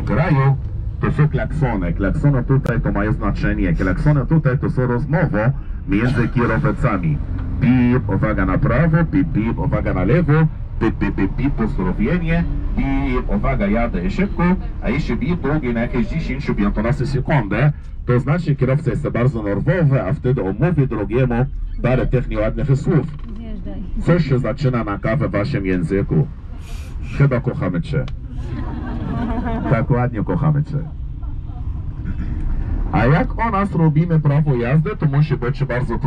kraju to są klaksony. Klaksony tutaj to mają znaczenie. Klaksony tutaj to są rozmowy między kierowcami. Pip, uwaga na prawo, pip, pip, uwaga na lewo, pip, pip, pip, pip, pozdrowienie, pip, uwaga, jadę szybko, a jeśli pip długi na jakieś 10-15 sekundy, to znaczy kierowca jest bardzo nerwowy, a wtedy on mówi drugiemu parę tych nieładnych słów. Coś się zaczyna na kawę w waszym języku. Chyba kochamy cię. Tak ładnie kochamy cię. A jak o nas robimy prawo jazdy, to musi być bardzo trudno.